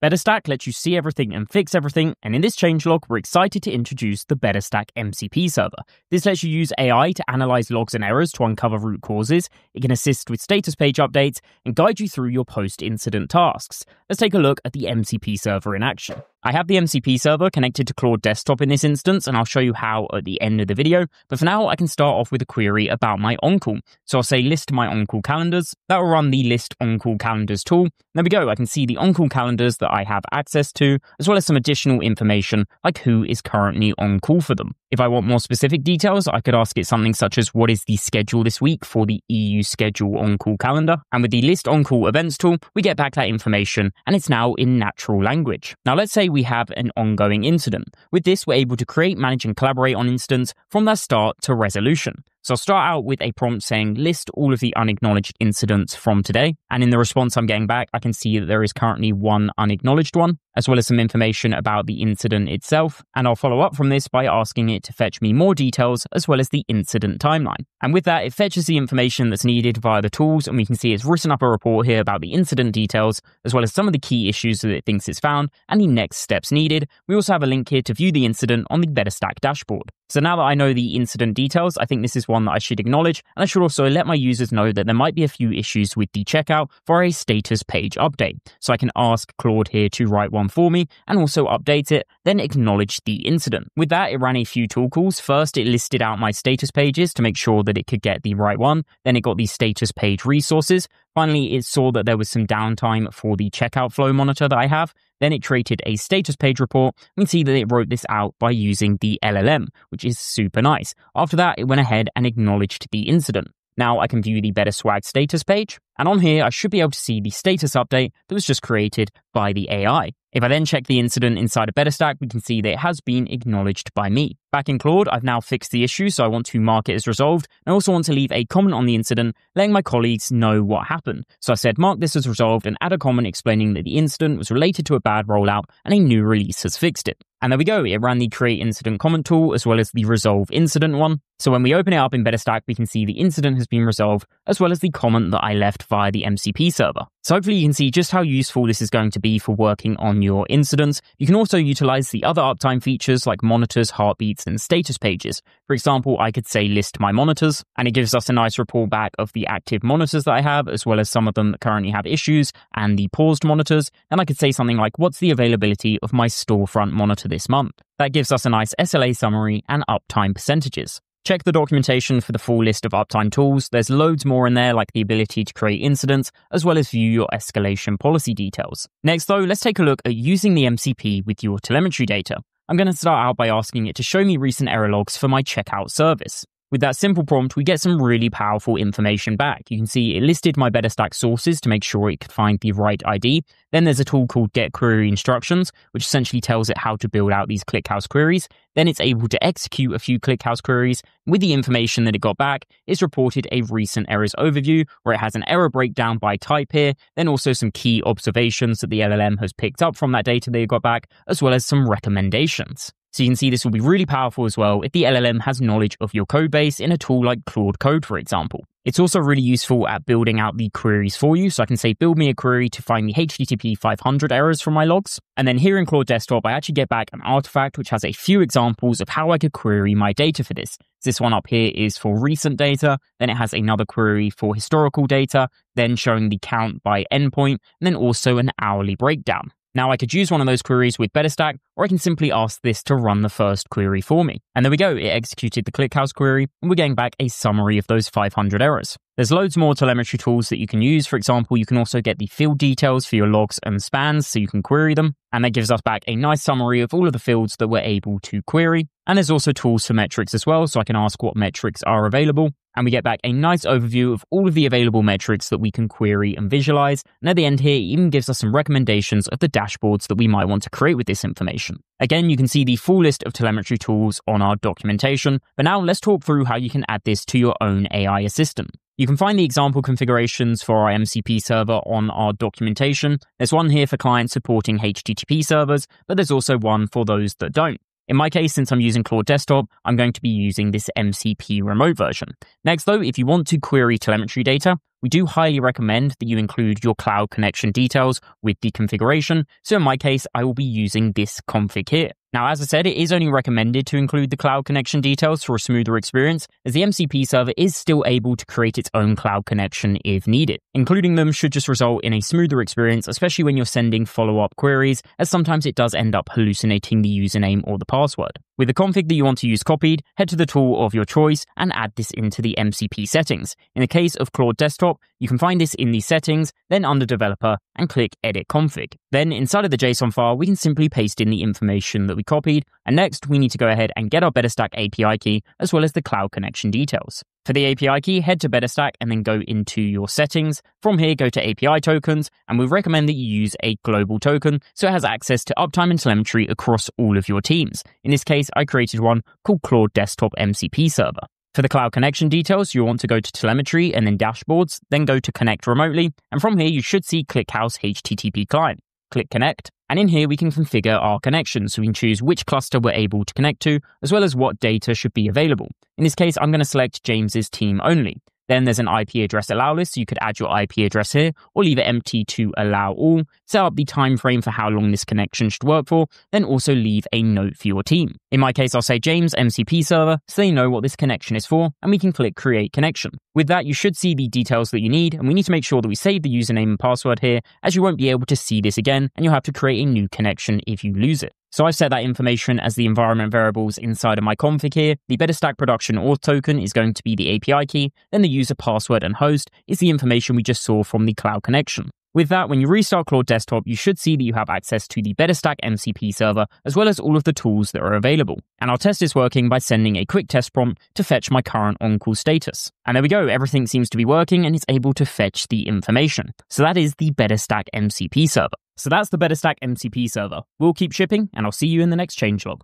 BetterStack lets you see everything and fix everything, and in this changelog, we're excited to introduce the BetterStack MCP server. This lets you use AI to analyze logs and errors to uncover root causes. It can assist with status page updates and guide you through your post incident tasks. Let's take a look at the MCP server in action. I have the MCP server connected to Claude Desktop in this instance, and I'll show you how at the end of the video. But for now, I can start off with a query about my on-call. So I'll say list my on-call calendars. That will run the list on-call calendars tool. There we go. I can see the on-call calendars that I have access to, as well as some additional information like who is currently on call for them. If I want more specific details, I could ask it something such as what is the schedule this week for the EU schedule on-call calendar. And with the list on-call events tool, we get back that information and it's now in natural language. Now let's say we have an ongoing incident. With this, we're able to create, manage, and collaborate on incidents from their start to resolution. So I'll start out with a prompt saying list all of the unacknowledged incidents from today. And in the response I'm getting back, I can see that there is currently one unacknowledged one, as well as some information about the incident itself. And I'll follow up from this by asking it to fetch me more details as well as the incident timeline. And with that, it fetches the information that's needed via the tools. And we can see it's written up a report here about the incident details, as well as some of the key issues that it thinks it's found and the next steps needed. We also have a link here to view the incident on the BetterStack dashboard. So now that I know the incident details, I think this is one that I should acknowledge, and I should also let my users know that there might be a few issues with the checkout for a status page update. So I can ask Claude here to write one for me and also update it, then acknowledge the incident. With that, it ran a few tool calls. First, it listed out my status pages to make sure that it could get the right one. Then it got the status page resources. Finally, it saw that there was some downtime for the checkout flow monitor that I have. Then it created a status page report. We can see that it wrote this out by using the LLM, which is super nice. After that, it went ahead and acknowledged the incident. Now I can view the Better Swag status page, and on here I should be able to see the status update that was just created by the AI. If I then check the incident inside of BetterStack, we can see that it has been acknowledged by me. Back in Claude, I've now fixed the issue, so I want to mark it as resolved. I also want to leave a comment on the incident, letting my colleagues know what happened. So I said, mark this as resolved and add a comment explaining that the incident was related to a bad rollout and a new release has fixed it. And there we go, it ran the create incident comment tool as well as the resolve incident one. So when we open it up in BetterStack, we can see the incident has been resolved as well as the comment that I left via the MCP server. So hopefully you can see just how useful this is going to be for working on your incidents. You can also utilize the other uptime features like monitors, heartbeats, and status pages. For example, I could say list my monitors, and it gives us a nice report back of the active monitors that I have, as well as some of them that currently have issues, and the paused monitors. And I could say something like, what's the availability of my storefront monitor this month? That gives us a nice SLA summary and uptime percentages. Check the documentation for the full list of uptime tools. There's loads more in there, like the ability to create incidents, as well as view your escalation policy details. Next, though, let's take a look at using the MCP with your telemetry data. I'm going to start out by asking it to show me recent error logs for my checkout service. With that simple prompt, we get some really powerful information back. You can see it listed my BetterStack sources to make sure it could find the right ID. Then there's a tool called Get Query Instructions, which essentially tells it how to build out these ClickHouse queries. Then it's able to execute a few ClickHouse queries. With the information that it got back, it's reported a recent errors overview where it has an error breakdown by type here, then also some key observations that the LLM has picked up from that data they got back, as well as some recommendations. So you can see this will be really powerful as well if the LLM has knowledge of your code base in a tool like Claude Code, for example. It's also really useful at building out the queries for you. So I can say, build me a query to find the HTTP 500 errors from my logs. And then here in Claude Desktop, I actually get back an artifact which has a few examples of how I could query my data for this. This one up here is for recent data. Then it has another query for historical data, then showing the count by endpoint, and then also an hourly breakdown. Now I could use one of those queries with BetterStack, or I can simply ask this to run the first query for me. And there we go, it executed the ClickHouse query, and we're getting back a summary of those 500 errors. There's loads more telemetry tools that you can use. For example, you can also get the field details for your logs and spans so you can query them. And that gives us back a nice summary of all of the fields that we're able to query. And there's also tools for metrics as well, so I can ask what metrics are available and we get back a nice overview of all of the available metrics that we can query and visualize. And at the end here, it even gives us some recommendations of the dashboards that we might want to create with this information. Again, you can see the full list of telemetry tools on our documentation, but now let's talk through how you can add this to your own AI assistant. You can find the example configurations for our MCP server on our documentation. There's one here for clients supporting HTTP servers, but there's also one for those that don't. In my case, since I'm using Claude Desktop, I'm going to be using this MCP remote version. Next though, if you want to query telemetry data, we do highly recommend that you include your cloud connection details with the configuration. So in my case, I will be using this config here. Now, as I said, it is only recommended to include the cloud connection details for a smoother experience, as the MCP server is still able to create its own cloud connection if needed. Including them should just result in a smoother experience, especially when you're sending follow up queries, as sometimes it does end up hallucinating the username or the password. With the config that you want to use copied, head to the tool of your choice and add this into the MCP settings. In the case of Claude Desktop, you can find this in the settings, then under developer, and click edit config. Then inside of the JSON file, we can simply paste in the information that we copied. And next, we need to go ahead and get our BetterStack API key as well as the cloud connection details. For the API key, head to BetterStack and then go into your settings. From here, go to API tokens, and we recommend that you use a global token so it has access to uptime and telemetry across all of your teams. In this case, I created one called Claude Desktop MCP Server. For the cloud connection details, you want to go to telemetry and then dashboards, then go to connect remotely, and from here you should see ClickHouse HTTP client. Click connect, and in here we can configure our connection so we can choose which cluster we're able to connect to, as well as what data should be available. In this case, I'm going to select James's team only. Then there's an IP address allow list. So you could add your IP address here or leave it empty to allow all. Set up the time frame for how long this connection should work for. Then also leave a note for your team. In my case, I'll say James MCP server so they know what this connection is for and we can click create connection. With that, you should see the details that you need and we need to make sure that we save the username and password here as you won't be able to see this again and you'll have to create a new connection if you lose it. So I've set that information as the environment variables inside of my config here. The BetterStack production auth token is going to be the API key, then the user password and host is the information we just saw from the cloud connection. With that, when you restart Claude Desktop, you should see that you have access to the BetterStack MCP server, as well as all of the tools that are available. And I'll test this working by sending a quick test prompt to fetch my current on-call status. And there we go, everything seems to be working and it's able to fetch the information. So that is the BetterStack MCP server. So that's the BetterStack MCP server. We'll keep shipping, and I'll see you in the next changelog.